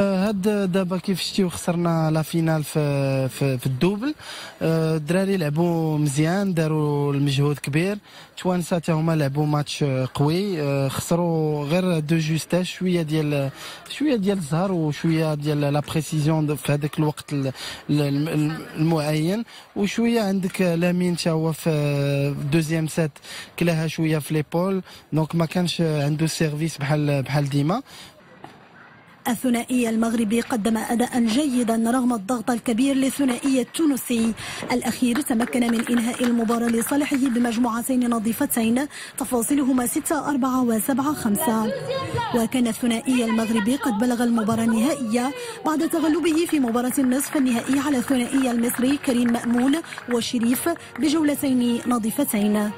هاد دابا كيف شتيو خسرنا la finale في في, في ال double. الدراري لعبوا مزيان داروا المجهود كبير. توانسة هما لعبوا ماتش قوي. خسرنا غير de justesse شوية ديال شوية ديال الزهر وشوية ديال la précision في هذاك الوقت المعين. وشوية عندك لامين تا هو في deuxième set كلاها شوية في l'épaule. donc ما كانش عنده service بحال بحال ديما. الثنائي المغربي قدم أداء جيدا رغم الضغط الكبير للثنائي التونسي الأخير تمكن من إنهاء المباراة لصالحه بمجموعتين نظيفتين تفاصيلهما 6 4 و 7 5 وكان الثنائي المغربي قد بلغ المباراة النهائية بعد تغلبه في مباراة النصف النهائي على الثنائي المصري كريم مأمون وشريف بجولتين نظيفتين.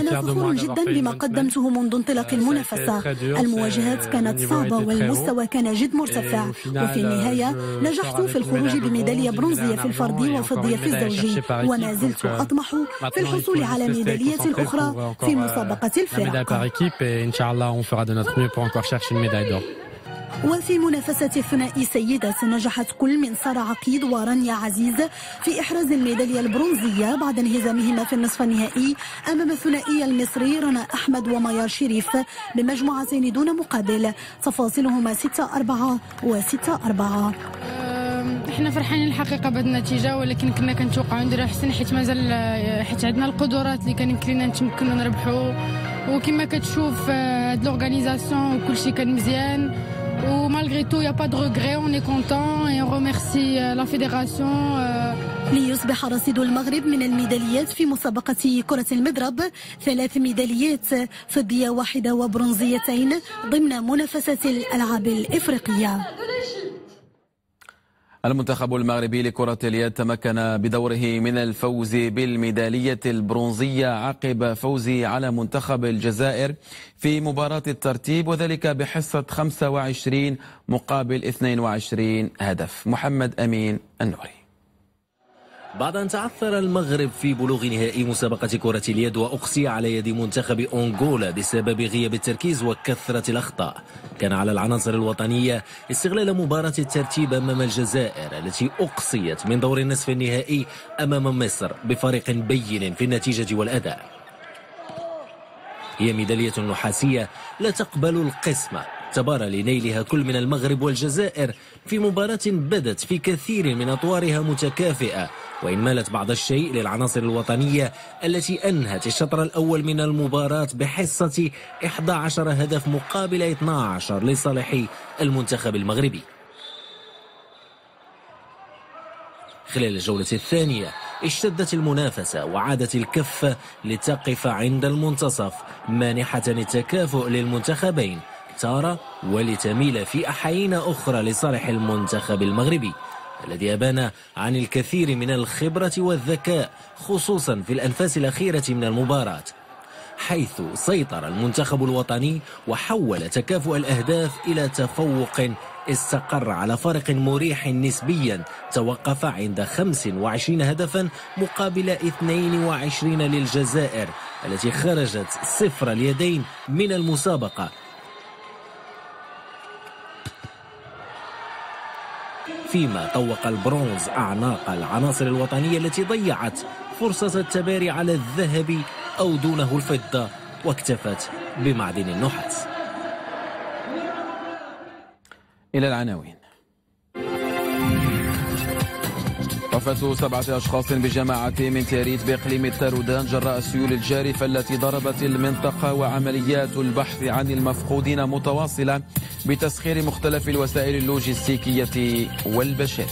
أنا فخور جدا بما قدمته منذ انطلاق المنافسة المواجهات كانت صعبة والمستوى كان جد مرتفع وفي النهاية نجحت في الخروج بميدالية برونزية في الفردي وفضية في الزوجي وما زلت أطمح في الحصول على ميدالية أخرى في مسابقة الفرق وفي منافسة الثنائي سيدات نجحت كل من سارة عقيد ورانيا عزيز في إحراز الميدالية البرونزية بعد انهزامهما في النصف النهائي أمام الثنائي المصري رنا أحمد وميار شريف بمجموعتين دون مقابل. تفاصيلهما 6 4 و 6 4 إحنا فرحانين الحقيقة بهذه النتيجة ولكن كنا كنتوقعوا نديروا أحسن حيت مازال حيت عندنا القدرات اللي كان يمكن لنا نتمكنوا نربحوا. وكما كتشوف هاد لورغانيزاسيون وكلشي كان مزيان n'y a pas de regret, on est content et on remercie la fédération. ليصبح رصيد المغرب من الميداليات في مسابقة كرة المضرب. ثلاث ميداليات فضية واحدة وبرونزيتين ضمن منافسة الألعاب الإفريقية. المنتخب المغربي لكرة اليد تمكن بدوره من الفوز بالميدالية البرونزية عقب فوزه على منتخب الجزائر في مباراة الترتيب وذلك بحصة 25 مقابل 22 هدف. محمد أمين النوري. بعد أن تعثر المغرب في بلوغ نهائي مسابقة كرة اليد وأقصي على يد منتخب أونغولا بسبب غياب التركيز وكثرة الأخطاء. كان على العناصر الوطنية استغلال مباراة الترتيب أمام الجزائر التي أقصيت من دور النصف النهائي أمام مصر بفرق بين في النتيجة والأداء. هي ميدالية نحاسية لا تقبل القسمة. تبارى لنيلها كل من المغرب والجزائر في مباراة بدت في كثير من أطوارها متكافئة وإن مالت بعض الشيء للعناصر الوطنية التي أنهت الشطر الأول من المباراة بحصة 11 هدف مقابل 12 لصالح المنتخب المغربي. خلال الجولة الثانية اشتدت المنافسة وعادت الكفة لتقف عند المنتصف مانحة التكافؤ للمنتخبين. تارة ولتميل في أحايين أخرى لصالح المنتخب المغربي الذي أبان عن الكثير من الخبرة والذكاء خصوصا في الأنفاس الأخيرة من المباراة. حيث سيطر المنتخب الوطني وحول تكافؤ الأهداف إلى تفوق استقر على فرق مريح نسبيا توقف عند 25 هدفا مقابل 22 للجزائر التي خرجت صفر اليدين من المسابقة. فيما طوق البرونز أعناق العناصر الوطنية التي ضيعت فرصة التباري على الذهب أو دونه الفضة واكتفت بمعدن النحاس إلى العناوين. وفاة سبعة أشخاص بجماعة من تيريت بإقليم التارودان جراء السيول الجارفة التي ضربت المنطقة وعمليات البحث عن المفقودين متواصلة. بتسخير مختلف الوسائل اللوجستيكية والبشرية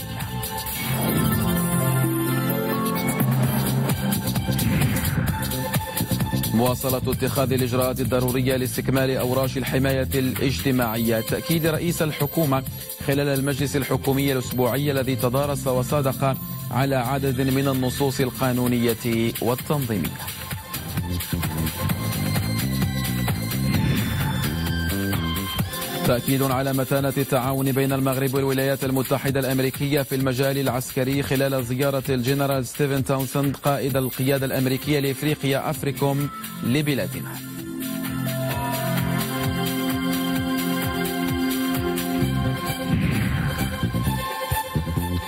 مواصلة اتخاذ الإجراءات الضرورية لاستكمال أوراش الحماية الاجتماعية. تأكيد رئيس الحكومة خلال المجلس الحكومي الأسبوعي الذي تدارس وصادق على عدد من النصوص القانونية والتنظيمية. تأكيد على متانة التعاون بين المغرب والولايات المتحدة الأمريكية في المجال العسكري خلال زيارة الجنرال ستيفن تاونسند قائد القيادة الأمريكية لإفريقيا أفريكوم لبلادنا.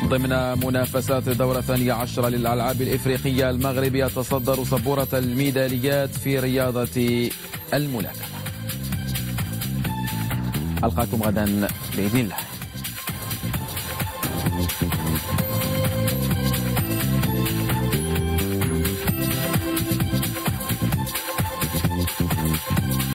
ضمن منافسات دورة ثانية عشرة للألعاب الإفريقية المغرب يتصدر صبورة الميداليات في رياضة الملاكمة. ألقاكم غدا بإذن الله.